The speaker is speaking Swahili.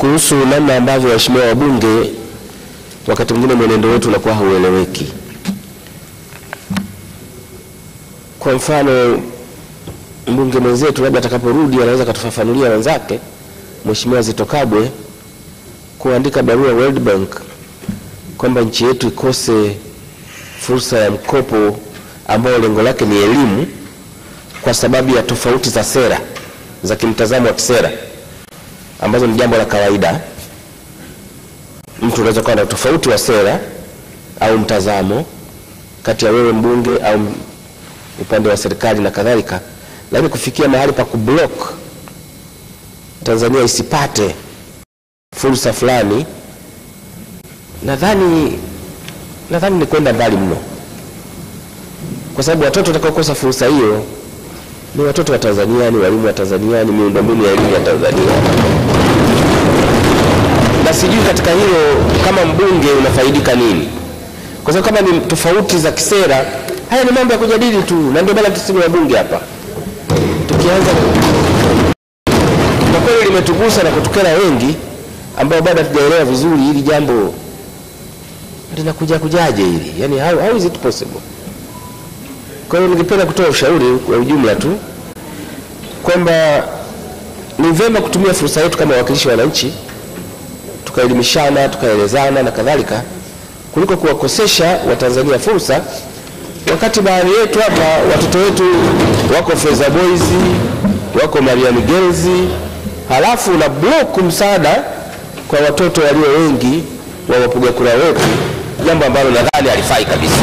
kuhusu namna ambavyo waheshimiwa wabunge wakati mwingine mwenendo wetu unakuwa haueleweki. Kwa mfano, mbunge mwenzetu labda atakaporudi anaweza akatufafanulia wenzake, Mheshimiwa Zitto Kabwe kuandika barua World Bank kwamba nchi yetu ikose fursa ya mkopo ambao lengo lake ni elimu kwa sababu ya tofauti za sera za kimtazamo wa kisera ambazo ni jambo la kawaida. Mtu unaweza kuwa na tofauti wa sera au mtazamo kati ya wewe mbunge au upande wa serikali na kadhalika, lakini kufikia mahali pa kublock Tanzania isipate fursa fulani, nadhani nadhani ni kwenda mbali mno, kwa sababu watoto watakaokosa fursa hiyo ni watoto wa Tanzania, ni walimu wa Tanzania, ni miundombinu ya elimu ya Tanzania. Na sijui katika hilo kama mbunge unafaidika nini, kwa sababu kama ni tofauti za kisera, haya ni mambo ya kujadili tu, na ndio maana sisi wabunge hapa. Tukianza kwa kweli, limetugusa na kutukera wengi ambao bado hatujaelewa vizuri hili jambo linakuja kujaje hili, yani how, how is it possible? Kwa hiyo ningependa kutoa ushauri kwa ujumla tu kwamba ni vema kutumia fursa yetu kama wawakilishi wa wananchi, tukaelimishana, tukaelezana na kadhalika, kuliko kuwakosesha Watanzania fursa, wakati baadhi yetu hapa watoto wetu wako Feza Boys, wako Mariam Girls, halafu na block msaada kwa watoto walio wengi wa wapiga kura wetu, jambo ambalo nadhani halifai kabisa.